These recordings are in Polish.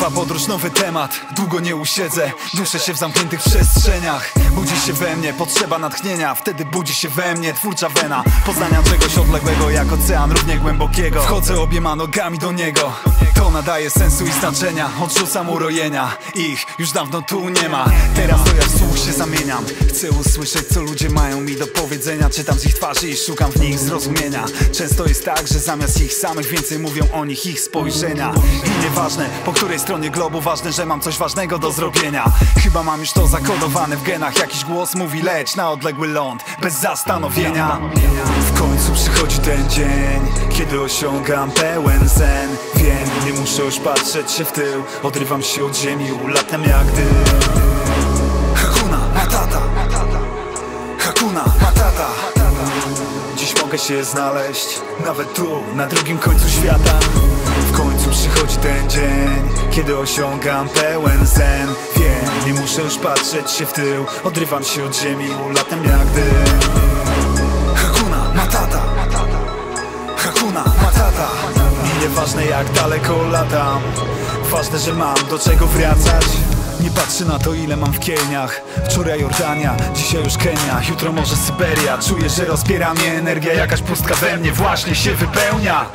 Nowa podróż, nowy temat, długo nie usiedzę Duszę się w zamkniętych przestrzeniach. Budzi się we mnie potrzeba natchnienia Wtedy budzi się we mnie twórcza wena. Poznania czegoś odległego jak ocean równie głębokiego. Wchodzę obiema nogami do niego. To nadaje sensu i znaczenia. Odrzucam urojenia. Ich już dawno tu nie ma. Teraz to ja w słuch się zamieniam. Chcę usłyszeć co ludzie mają mi do powiedzenia. Czytam z ich twarzy i szukam w nich zrozumienia. Często jest tak, że zamiast ich samych Więcej mówią o nich ich spojrzenia. I nieważne po której stronie globu Ważne, że mam coś ważnego do zrobienia. Chyba mam już to zakodowane w genach. Jakiś głos mówi leć na odległy ląd Bez zastanowienia. W końcu przychodzi ten dzień Kiedy osiągam pełen sen. Wiem, nie muszę już patrzeć się w tył. Odrywam się od ziemi, ulatam jak dym Hakuna Matata. Hakuna Matata. Dziś mogę się znaleźć Nawet tu, na drugim końcu świata. W końcu przychodzi ten dzień Kiedy osiągam pełen sen Wiem, nie muszę już patrzeć się w tył. Odrywam się od ziemi, ulatam jak dym. Hakuna Matata. Hakuna Matata. Nieważne jak daleko latam Ważne, że mam do czego wracać nie patrzę na to ile mam w kielniach. Wczoraj Jordania, dzisiaj już Kenia. Jutro może Syberia. Czuję, że rozpiera mnie energia. Jakaś pustka we mnie właśnie się wypełnia.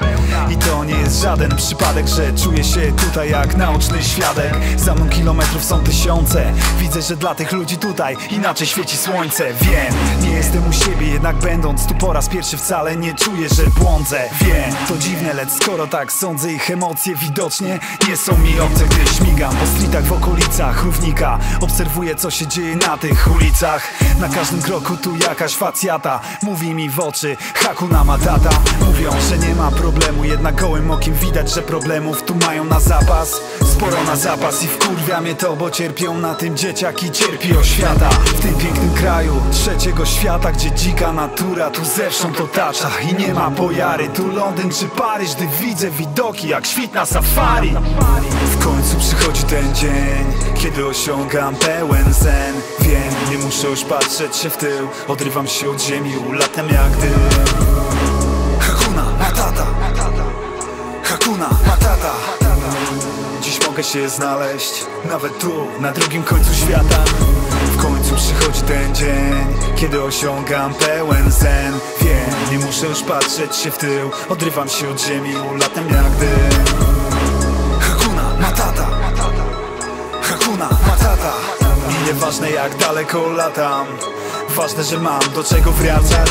I to nie jest żaden przypadek Że czuję się tutaj jak naoczny świadek. Za mną kilometrów są tysiące. Widzę, że dla tych ludzi tutaj Inaczej świeci słońce. Wiem, nie jestem u siebie Jednak będąc tu po raz pierwszy wcale Nie czuję, że błądzę. Wiem, to dziwne, lecz skoro tak sądzę Ich emocje widocznie nie są mi obce Gdy śmigam po streetach w okolicach równika Obserwuję co się dzieje na tych ulicach. Na każdym kroku tu jakaś facjata. Mówi mi w oczy Hakuna Matata Mówią, że nie ma problemu Jednak gołym okiem widać, że problemów tu mają na zapas. Sporo na zapas i wkurwia mnie to Bo cierpią na tym dzieciaki, cierpi oświata W tym pięknym kraju trzeciego świata Gdzie dzika natura tu zewsząd otacza. I nie ma pojary, tu Londyn czy Paryż Gdy widzę widoki jak świt na safari. W końcu przychodzi ten dzień kiedy osiągam pełen sen. Wiem, nie muszę już patrzeć się w tył. Odrywam się od ziemi, ulatam jak dym. Hakuna Matata. Hakuna Matata. Dziś mogę się znaleźć Nawet tu, na drugim końcu świata. W końcu przychodzi ten dzień Kiedy osiągam pełen sen. Wiem, nie muszę już patrzeć się w tył. Odrywam się od ziemi, ulatam jak dym. Hakuna Matata nieważne jak daleko latam. Ważne, że mam do czego wracać